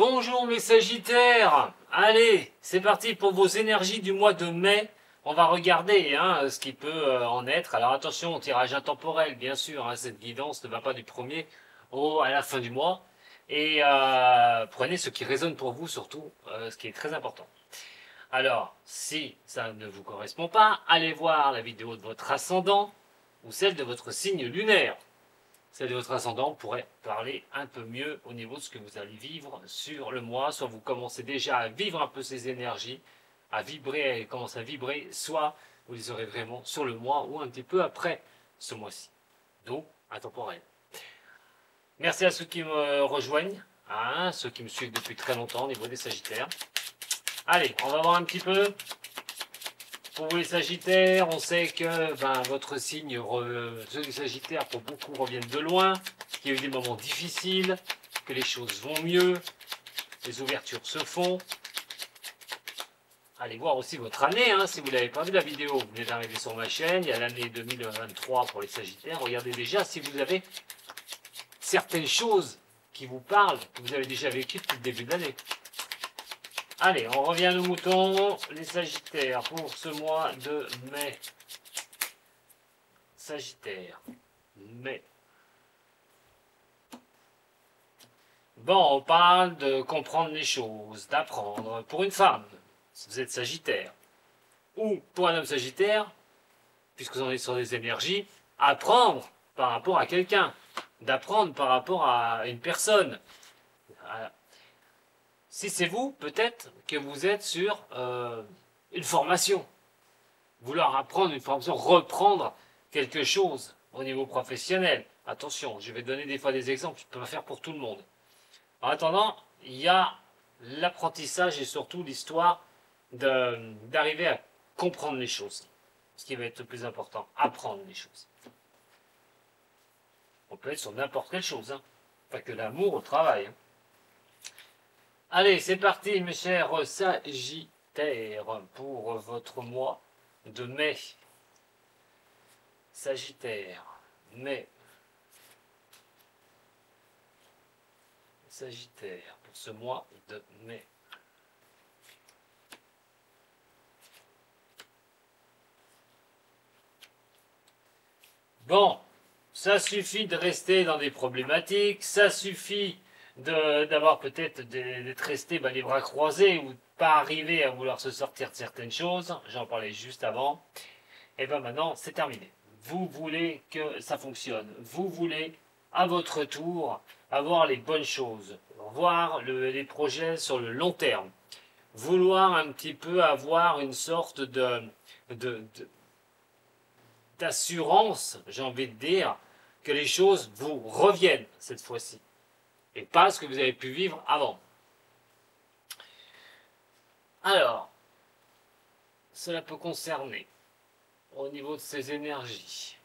Bonjour mes Sagittaires Allez, c'est parti pour vos énergies du mois de mai. On va regarder hein, ce qui peut euh, en être. Alors attention, tirage intemporel, bien sûr. Hein, cette guidance ne va pas du premier au, à la fin du mois. Et euh, prenez ce qui résonne pour vous surtout, euh, ce qui est très important. Alors, si ça ne vous correspond pas, allez voir la vidéo de votre ascendant ou celle de votre signe lunaire celle de votre ascendant pourrait parler un peu mieux au niveau de ce que vous allez vivre sur le mois. Soit vous commencez déjà à vivre un peu ces énergies, à vibrer, à commencer à vibrer, soit vous les aurez vraiment sur le mois ou un petit peu après ce mois-ci. Donc, intemporel. Merci à ceux qui me rejoignent, hein, ceux qui me suivent depuis très longtemps au niveau des Sagittaires. Allez, on va voir un petit peu pour les Sagittaires, on sait que ben, votre signe, ceux des Sagittaires, pour beaucoup reviennent de loin, qu'il y a eu des moments difficiles, que les choses vont mieux, les ouvertures se font. Allez voir aussi votre année, hein, si vous n'avez pas vu la vidéo, vous venez d'arriver sur ma chaîne, il y a l'année 2023 pour les Sagittaires. Regardez déjà si vous avez certaines choses qui vous parlent, que vous avez déjà vécues depuis le début de l'année. Allez, on revient aux moutons, les Sagittaires, pour ce mois de mai. Sagittaire, mai. Bon, on parle de comprendre les choses, d'apprendre. Pour une femme, si vous êtes Sagittaire, ou pour un homme Sagittaire, puisque vous en êtes sur des énergies, apprendre par rapport à quelqu'un, d'apprendre par rapport à une personne, si c'est vous, peut-être que vous êtes sur euh, une formation. Vouloir apprendre une formation, reprendre quelque chose au niveau professionnel. Attention, je vais donner des fois des exemples, je ne peux pas faire pour tout le monde. En attendant, il y a l'apprentissage et surtout l'histoire d'arriver à comprendre les choses. Ce qui va être le plus important, apprendre les choses. On peut être sur n'importe quelle chose, hein. pas que l'amour au travail. Hein. Allez, c'est parti, mes chers Sagittaires, pour votre mois de mai. Sagittaire, mai. Sagittaire, pour ce mois de mai. Bon, ça suffit de rester dans des problématiques, ça suffit d'avoir peut-être d'être resté bah, les bras croisés ou pas arriver à vouloir se sortir de certaines choses, j'en parlais juste avant, et bien maintenant c'est terminé. Vous voulez que ça fonctionne, vous voulez à votre tour avoir les bonnes choses, voir les projets sur le long terme, vouloir un petit peu avoir une sorte de, d'assurance, j'ai envie de dire, que les choses vous reviennent cette fois-ci et pas ce que vous avez pu vivre avant. Alors, cela peut concerner au niveau de ces énergies.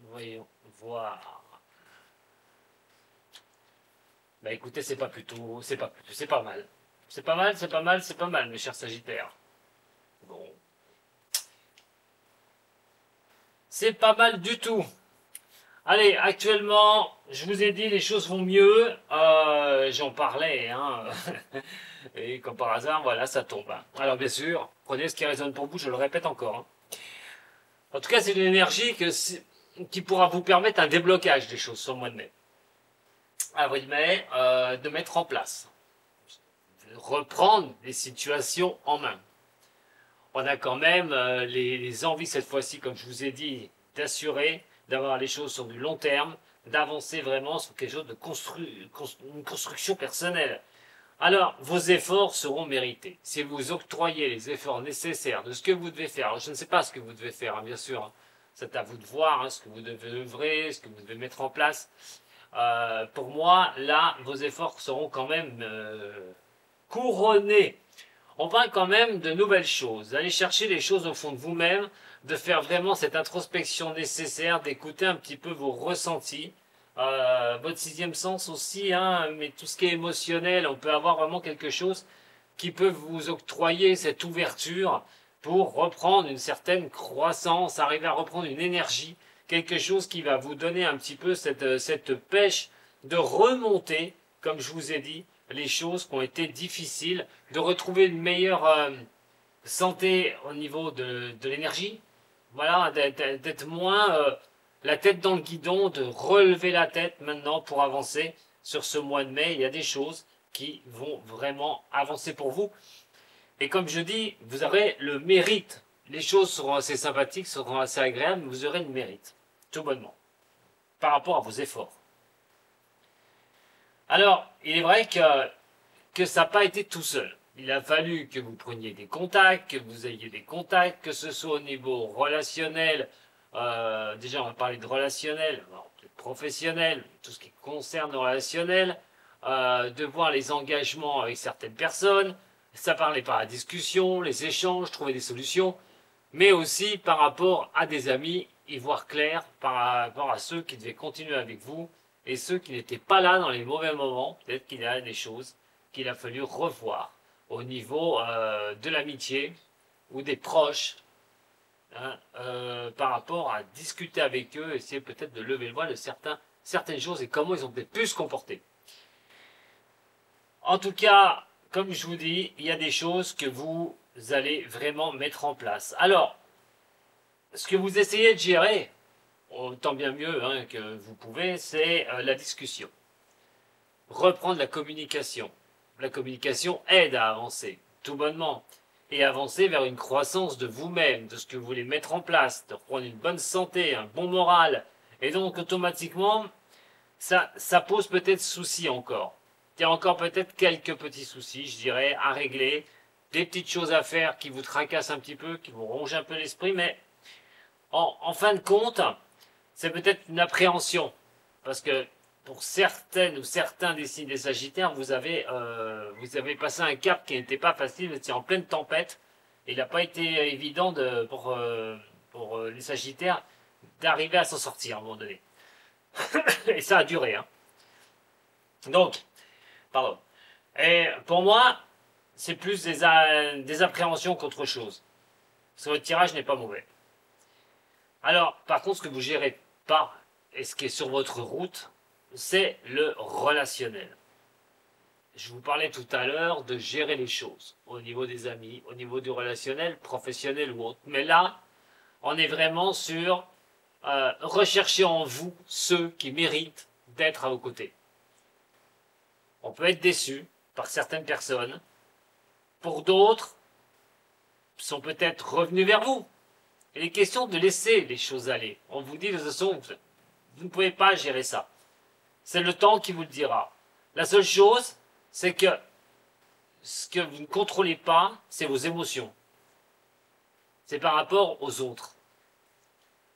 Voyons voir. Bah écoutez, c'est pas plutôt, c'est pas c'est pas mal. C'est pas mal, c'est pas mal, c'est pas mal, mes chers Sagittaires. Bon. C'est pas mal du tout. Allez, actuellement, je vous ai dit, les choses vont mieux. Euh, J'en parlais, hein. Et comme par hasard, voilà, ça tombe. Alors bien sûr, prenez ce qui résonne pour vous, je le répète encore. Hein. En tout cas, c'est une énergie qui pourra vous permettre un déblocage des choses sur le mois de mai. Avril, mai, euh, de mettre en place. Reprendre les situations en main. On a quand même euh, les envies cette fois-ci, comme je vous ai dit, d'assurer d'avoir les choses sur du long terme, d'avancer vraiment sur quelque chose de constru une construction personnelle. Alors, vos efforts seront mérités. Si vous octroyez les efforts nécessaires de ce que vous devez faire, je ne sais pas ce que vous devez faire, hein, bien sûr, hein. c'est à vous de voir hein, ce que vous devez œuvrer, ce que vous devez mettre en place. Euh, pour moi, là, vos efforts seront quand même euh, couronnés. On parle quand même de nouvelles choses. Allez chercher les choses au fond de vous-même, de faire vraiment cette introspection nécessaire, d'écouter un petit peu vos ressentis, euh, votre sixième sens aussi, hein, mais tout ce qui est émotionnel, on peut avoir vraiment quelque chose qui peut vous octroyer cette ouverture pour reprendre une certaine croissance, arriver à reprendre une énergie, quelque chose qui va vous donner un petit peu cette, cette pêche de remonter, comme je vous ai dit, les choses qui ont été difficiles, de retrouver une meilleure euh, santé au niveau de, l'énergie, voilà, d'être moins euh, la tête dans le guidon, de relever la tête maintenant pour avancer sur ce mois de mai. Il y a des choses qui vont vraiment avancer pour vous. Et comme je dis, vous aurez le mérite. Les choses seront assez sympathiques, seront assez agréables, mais vous aurez le mérite, tout bonnement, par rapport à vos efforts. Alors, il est vrai que, que ça n'a pas été tout seul. Il a fallu que vous preniez des contacts, que vous ayez des contacts, que ce soit au niveau relationnel. Euh, déjà, on va parler de relationnel, professionnel, tout ce qui concerne le relationnel, euh, de voir les engagements avec certaines personnes. Ça parlait par la discussion, les échanges, trouver des solutions, mais aussi par rapport à des amis, y voir clair par rapport à ceux qui devaient continuer avec vous et ceux qui n'étaient pas là dans les mauvais moments, peut-être qu'il y a des choses qu'il a fallu revoir au niveau euh, de l'amitié ou des proches, hein, euh, par rapport à discuter avec eux, essayer peut-être de lever le voile de certains, certaines choses et comment ils ont peut-être pu se comporter. En tout cas, comme je vous dis, il y a des choses que vous allez vraiment mettre en place. Alors, ce que vous essayez de gérer, autant bien mieux hein, que vous pouvez, c'est euh, la discussion. Reprendre la communication. La communication aide à avancer, tout bonnement, et avancer vers une croissance de vous-même, de ce que vous voulez mettre en place, de reprendre une bonne santé, un bon moral. Et donc, automatiquement, ça, ça pose peut-être souci encore. Il y a encore peut-être quelques petits soucis, je dirais, à régler, des petites choses à faire qui vous tracassent un petit peu, qui vous rongent un peu l'esprit, mais en fin de compte, c'est peut-être une appréhension. Parce que pour certaines ou certains des signes des Sagittaires, vous avez, euh, vous avez passé un cap qui n'était pas facile, vous en pleine tempête. Et il n'a pas été évident de, pour, euh, pour euh, les Sagittaires d'arriver à s'en sortir à un moment donné. et ça a duré. Hein. Donc, pardon. Et pour moi, c'est plus des, des appréhensions qu'autre chose. Parce que tirage n'est pas mauvais. Alors, par contre, ce que vous gérez pas et ce qui est sur votre route, c'est le relationnel. Je vous parlais tout à l'heure de gérer les choses au niveau des amis, au niveau du relationnel, professionnel ou autre. Mais là, on est vraiment sur euh, rechercher en vous ceux qui méritent d'être à vos côtés. On peut être déçu par certaines personnes. Pour d'autres, sont peut-être revenus vers vous il est question de laisser les choses aller. On vous dit de toute façon, vous ne pouvez pas gérer ça. C'est le temps qui vous le dira. La seule chose, c'est que ce que vous ne contrôlez pas, c'est vos émotions. C'est par rapport aux autres.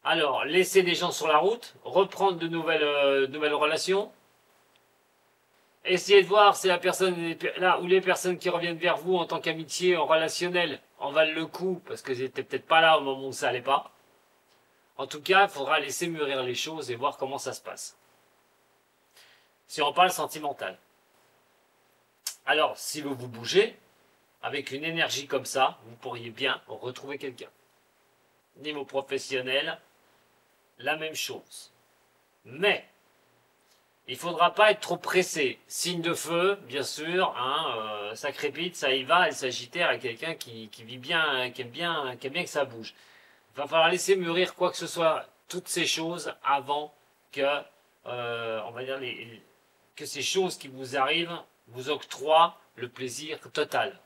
Alors, laisser des gens sur la route, reprendre de nouvelles, euh, nouvelles relations, essayez de voir si la personne, là, ou les personnes qui reviennent vers vous en tant qu'amitié, en relationnel, en valent le coup, parce que n'étaient peut-être pas là au moment où ça allait pas. En tout cas, il faudra laisser mûrir les choses et voir comment ça se passe. Si on parle sentimental. Alors, si vous vous bougez, avec une énergie comme ça, vous pourriez bien retrouver quelqu'un. Niveau professionnel, la même chose. Mais, il ne faudra pas être trop pressé. Signe de feu, bien sûr, hein, euh, ça crépite, ça y va, elle Sagittaire est quelqu'un qui, vit bien, qui aime bien, qui aime bien que ça bouge. Il va falloir laisser mûrir quoi que ce soit, toutes ces choses avant que, euh, on va dire, que ces choses qui vous arrivent vous octroient le plaisir total.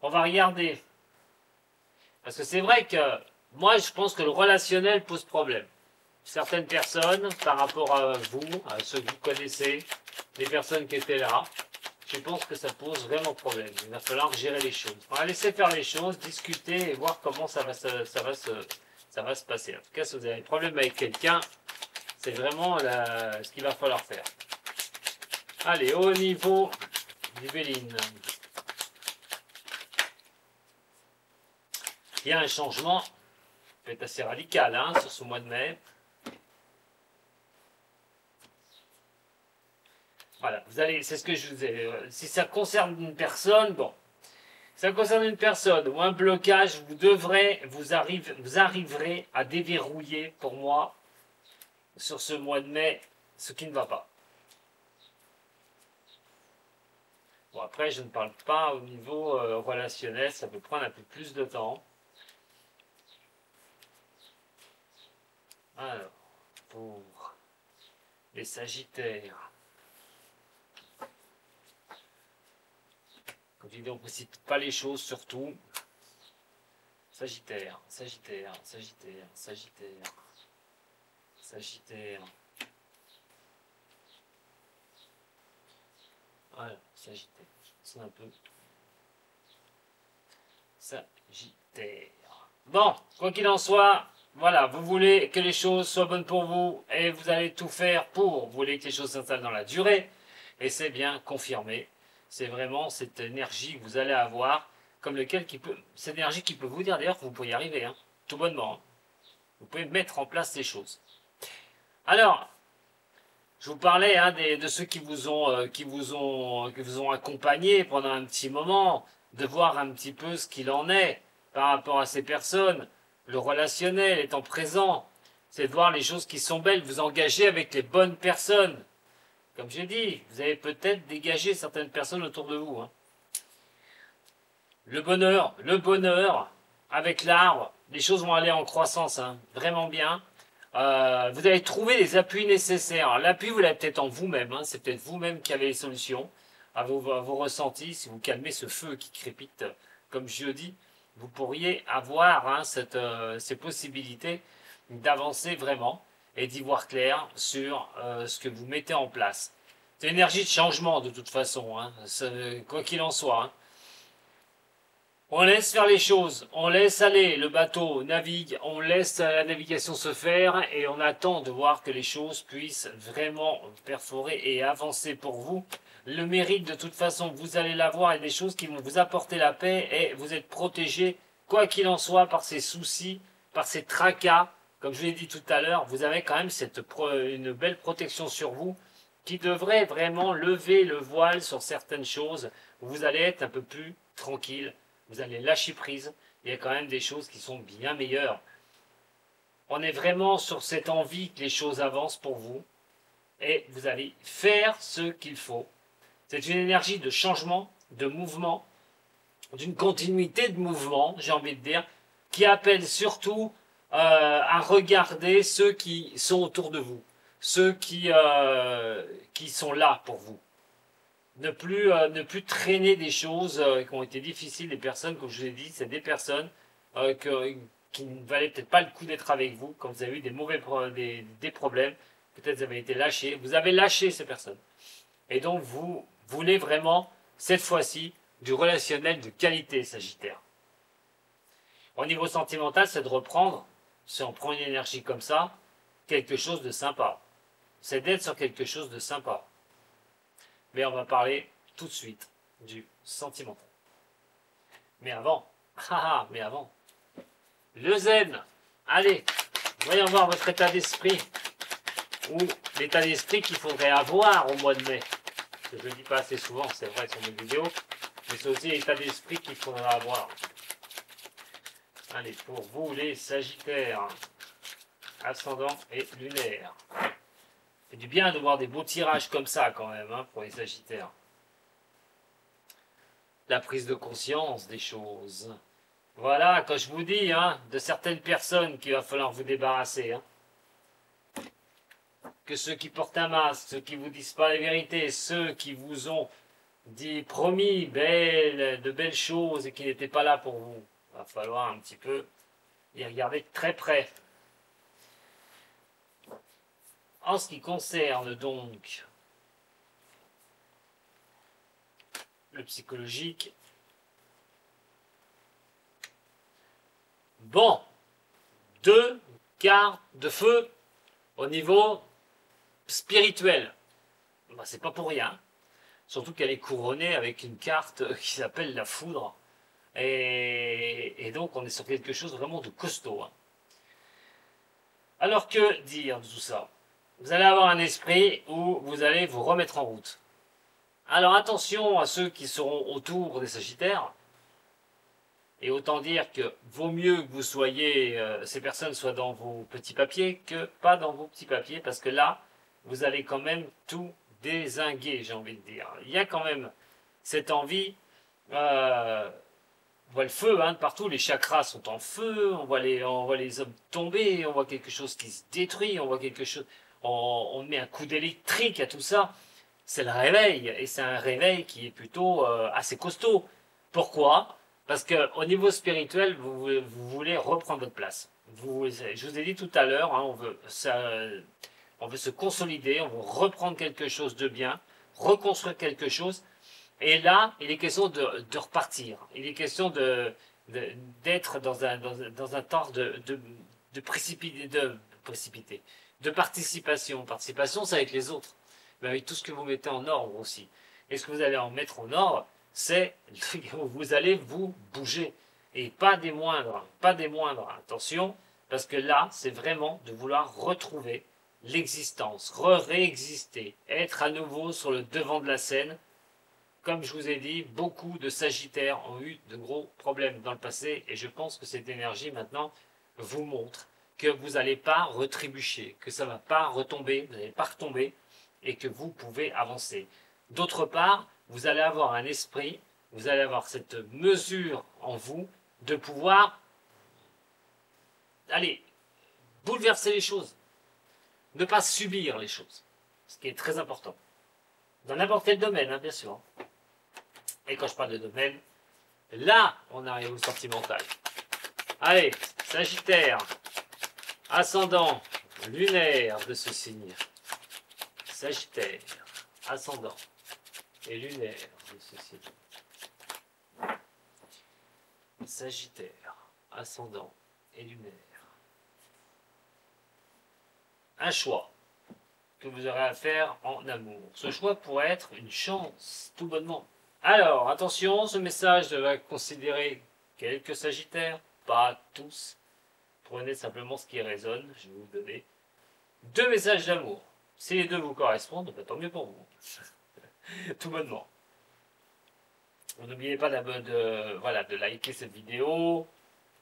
On va regarder. Parce que c'est vrai que moi, je pense que le relationnel pose problème certaines personnes, par rapport à vous, à ceux que vous connaissez, les personnes qui étaient là, je pense que ça pose vraiment problème. Il va falloir gérer les choses. On va laisser faire les choses, discuter et voir comment ça va se, passer. En tout cas, si vous avez un problème avec quelqu'un, c'est vraiment ce qu'il va falloir faire. Allez, au niveau du Béline. Il y a un changement, peut-être assez radical, hein, sur ce mois de mai. Voilà, vous allez, c'est ce que je vous ai. Euh, si ça concerne une personne, bon, si ça concerne une personne ou un blocage, vous devrez, vous, arriverez à déverrouiller pour moi sur ce mois de mai ce qui ne va pas. Bon, après, je ne parle pas au niveau euh, relationnel, ça peut prendre un peu plus de temps. Alors, pour les Sagittaires. Quand on ne précipite pas les choses, surtout. Sagittaire, Sagittaire, Sagittaire, Sagittaire, Sagittaire. Voilà, Sagittaire. C'est un peu. Sagittaire. Bon, quoi qu'il en soit, voilà, vous voulez que les choses soient bonnes pour vous et vous allez tout faire pour. Vous voulez que les choses s'installent dans la durée et c'est bien confirmé. C'est vraiment cette énergie que vous allez avoir, comme lequel qui peut, cette énergie qui peut vous dire d'ailleurs que vous pouvez y arriver, hein, tout bonnement. Hein. Vous pouvez mettre en place ces choses. Alors, je vous parlais hein, de ceux qui vous ont, euh, qui vous ont, qui vous ont accompagné pendant un petit moment, de voir un petit peu ce qu'il en est par rapport à ces personnes le relationnel étant présent, c'est de voir les choses qui sont belles, vous engager avec les bonnes personnes. Comme j'ai dit, vous avez peut-être dégagé certaines personnes autour de vous. Hein. Le bonheur, le bonheur, avec l'arbre, les choses vont aller en croissance, hein, vraiment bien. Euh, vous allez trouver les appuis nécessaires. L'appui, vous l'avez peut-être en vous-même. Hein. c'est peut-être vous-même qui avez les solutions à vos, ressentis, si vous calmez ce feu qui crépite, comme je dis vous pourriez avoir euh, ces possibilités d'avancer vraiment et d'y voir clair sur euh, ce que vous mettez en place. C'est une énergie de changement de toute façon, hein, quoi qu'il en soit. Hein. On laisse faire les choses, on laisse aller, le bateau navigue, on laisse la navigation se faire et on attend de voir que les choses puissent vraiment perforer et avancer pour vous le mérite, de toute façon, vous allez l'avoir et des choses qui vont vous apporter la paix et vous êtes protégé, quoi qu'il en soit, par ces soucis, par ces tracas. Comme je l'ai dit tout à l'heure, vous avez quand même cette une belle protection sur vous qui devrait vraiment lever le voile sur certaines choses. Vous allez être un peu plus tranquille, vous allez lâcher prise. Il y a quand même des choses qui sont bien meilleures. On est vraiment sur cette envie que les choses avancent pour vous et vous allez faire ce qu'il faut c'est une énergie de changement, de mouvement, d'une continuité de mouvement, j'ai envie de dire, qui appelle surtout à regarder ceux qui sont autour de vous, ceux qui, euh, qui sont là pour vous. Ne plus, euh, ne plus traîner des choses qui ont été difficiles, des personnes, comme je l'ai dit, c'est des personnes qui ne valaient peut-être pas le coup d'être avec vous, quand vous avez eu des mauvais des, des problèmes, peut-être vous avez été lâché, vous avez lâché ces personnes. Et donc vous voulez vraiment, cette fois-ci, du relationnel de qualité, Sagittaire. Au niveau sentimental, c'est de reprendre, si on prend une énergie comme ça, quelque chose de sympa. C'est d'être sur quelque chose de sympa. Mais on va parler tout de suite du sentimental. Mais avant, haha, mais avant, le zen. Allez, voyons voir votre état d'esprit ou l'état d'esprit qu'il faudrait avoir au mois de mai je ne le dis pas assez souvent, c'est vrai sur mes vidéos, mais c'est aussi l'état d'esprit qu'il faudra avoir. Allez, pour vous les Sagittaires, ascendant et lunaire. C'est du bien de voir des beaux tirages comme ça quand même, hein, pour les Sagittaires. La prise de conscience des choses. Voilà, quand je vous dis, hein, de certaines personnes qu'il va falloir vous débarrasser. Hein que ceux qui portent un masque, ceux qui vous disent pas la vérité, ceux qui vous ont dit, promis belle, de belles choses et qui n'étaient pas là pour vous. Va falloir un petit peu y regarder très près. En ce qui concerne donc le psychologique, bon, deux cartes de feu au niveau spirituelle. Bah, c'est pas pour rien. Surtout qu'elle est couronnée avec une carte qui s'appelle la foudre. Et, donc on est sur quelque chose vraiment de costaud. Hein. Alors que dire de tout ça? Vous allez avoir un esprit où vous allez vous remettre en route. Alors attention à ceux qui seront autour des Sagittaires. Et autant dire que vaut mieux que vous soyez, euh, ces personnes soient dans vos petits papiers que pas dans vos petits papiers, parce que là, vous allez quand même tout désinguer, j'ai envie de dire. Il y a quand même cette envie. Euh, on voit le feu hein, partout, les chakras sont en feu, on voit, les, on voit les hommes tomber, on voit quelque chose qui se détruit, on voit quelque chose. On, met un coup d'électrique à tout ça. C'est le réveil, et c'est un réveil qui est plutôt euh, assez costaud. Pourquoi? Parce qu'au niveau spirituel, vous, vous, voulez reprendre votre place. Je vous ai dit tout à l'heure, hein, on, on veut se consolider, on veut reprendre quelque chose de bien, reconstruire quelque chose. Et là, il est question de, repartir. Il est question d'être dans un, dans, un temps de, de, de, précipiter, de précipiter, de participation. Participation, c'est avec les autres, mais avec tout ce que vous mettez en ordre aussi. Et ce que vous allez en mettre en ordre, c'est vous allez vous bouger. Et pas des moindres, pas des moindres. Attention, parce que là, c'est vraiment de vouloir retrouver l'existence, réexister, être à nouveau sur le devant de la scène comme je vous ai dit, beaucoup de Sagittaires ont eu de gros problèmes dans le passé et je pense que cette énergie maintenant vous montre que vous n'allez pas retrébucher, que ça ne va pas retomber, vous n'allez pas retomber et que vous pouvez avancer. D'autre part, vous allez avoir un esprit, vous allez avoir cette mesure en vous de pouvoir, allez, bouleverser les choses, ne pas subir les choses, ce qui est très important. Dans n'importe quel domaine, hein, bien sûr. Et quand je parle de domaine, là, on arrive au sentimental. Allez, Sagittaire, ascendant lunaire de ce signe. Sagittaire, ascendant et lunaire de ce signe. Sagittaire, ascendant et lunaire. Un choix que vous aurez à faire en amour. Ce choix pourrait être une chance, tout bonnement. Alors, attention, ce message va considérer quelques Sagittaires, pas tous. Prenez simplement ce qui résonne, je vais vous donner deux messages d'amour. Si les deux vous correspondent, bah, tant mieux pour vous. Tout bonnement. N'oubliez pas de, voilà, de liker cette vidéo,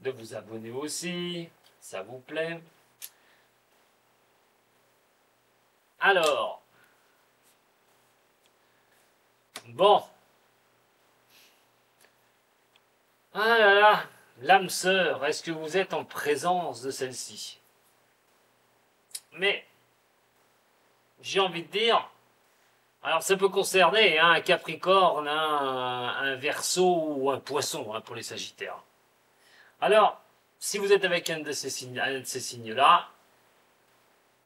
de vous abonner aussi, ça vous plaît. Alors, bon, Ah là là, l'âme sœur, est-ce que vous êtes en présence de celle-ci? Mais, j'ai envie de dire, alors ça peut concerner hein, un capricorne, un, un verso ou un poisson hein, pour les sagittaires. Alors, si vous êtes avec un de ces signes-là,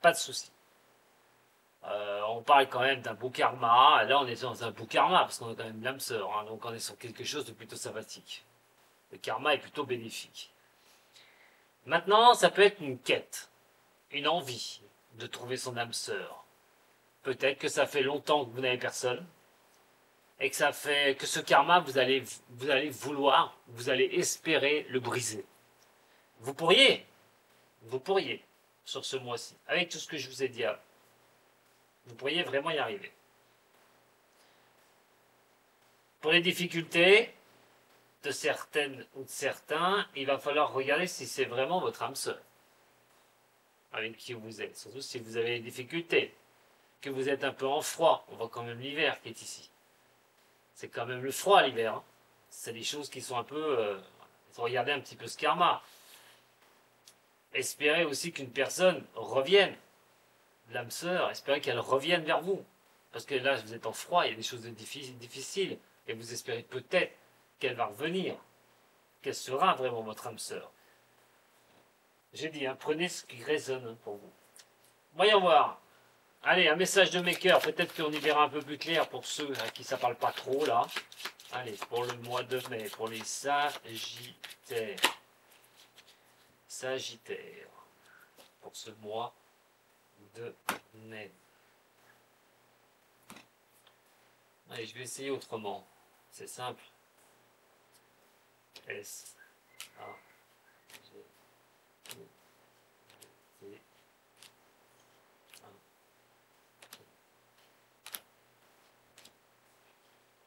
pas de souci. Euh, on parle quand même d'un beau karma. Là, on est dans un beau karma parce qu'on a quand même l'âme sœur. Hein, donc, on est sur quelque chose de plutôt sympathique. Le karma est plutôt bénéfique. Maintenant, ça peut être une quête, une envie de trouver son âme sœur. Peut-être que ça fait longtemps que vous n'avez personne et que ça fait que ce karma vous allez vous allez vouloir, vous allez espérer le briser. Vous pourriez, vous pourriez sur ce mois-ci, avec tout ce que je vous ai dit, vous pourriez vraiment y arriver. Pour les difficultés, de certaines ou de certains, il va falloir regarder si c'est vraiment votre âme sœur avec qui vous êtes. Surtout si vous avez des difficultés, que vous êtes un peu en froid. On voit quand même l'hiver qui est ici. C'est quand même le froid l'hiver. Hein. C'est des choses qui sont un peu... Euh, regarder un petit peu ce karma. Espérez aussi qu'une personne revienne. L'âme sœur, espérez qu'elle revienne vers vous. Parce que là, vous êtes en froid, il y a des choses difficiles. Et vous espérez peut-être qu'elle va revenir, qu'elle sera vraiment votre âme sœur. J'ai dit, hein, prenez ce qui résonne pour vous. Voyons voir. Allez, un message de cœurs. Peut-être qu'on y verra un peu plus clair pour ceux à qui ça parle pas trop, là. Allez, pour le mois de mai, pour les Sagittaires. Sagittaires. Pour ce mois de mai. Allez, je vais essayer autrement. C'est simple. S A G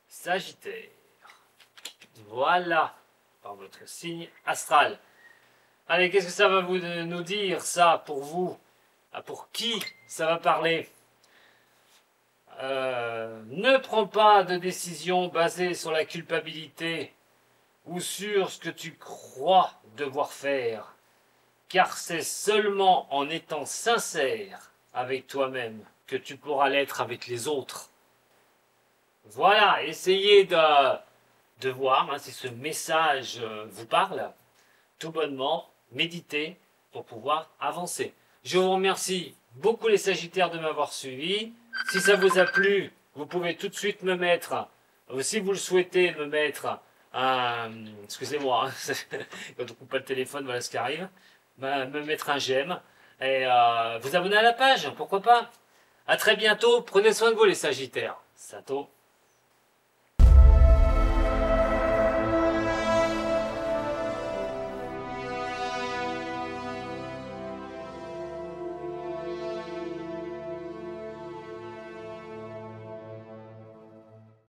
Sagittaire. Voilà, par votre signe astral. Allez, qu'est-ce que ça va vous nous dire, ça, pour vous? Ah, Pour qui ça va parler? Euh, ne prends pas de décision basée sur la culpabilité ou sur ce que tu crois devoir faire, car c'est seulement en étant sincère avec toi-même que tu pourras l'être avec les autres. Voilà, essayez de, de voir hein, si ce message euh, vous parle. Tout bonnement, méditez pour pouvoir avancer. Je vous remercie beaucoup les Sagittaires de m'avoir suivi. Si ça vous a plu, vous pouvez tout de suite me mettre, ou si vous le souhaitez, me mettre un, excusez-moi, hein, quand on coupe pas le téléphone, voilà ce qui arrive, me mettre un j'aime et euh, vous abonner à la page, pourquoi pas? À très bientôt, prenez soin de vous les Sagittaires. Sato.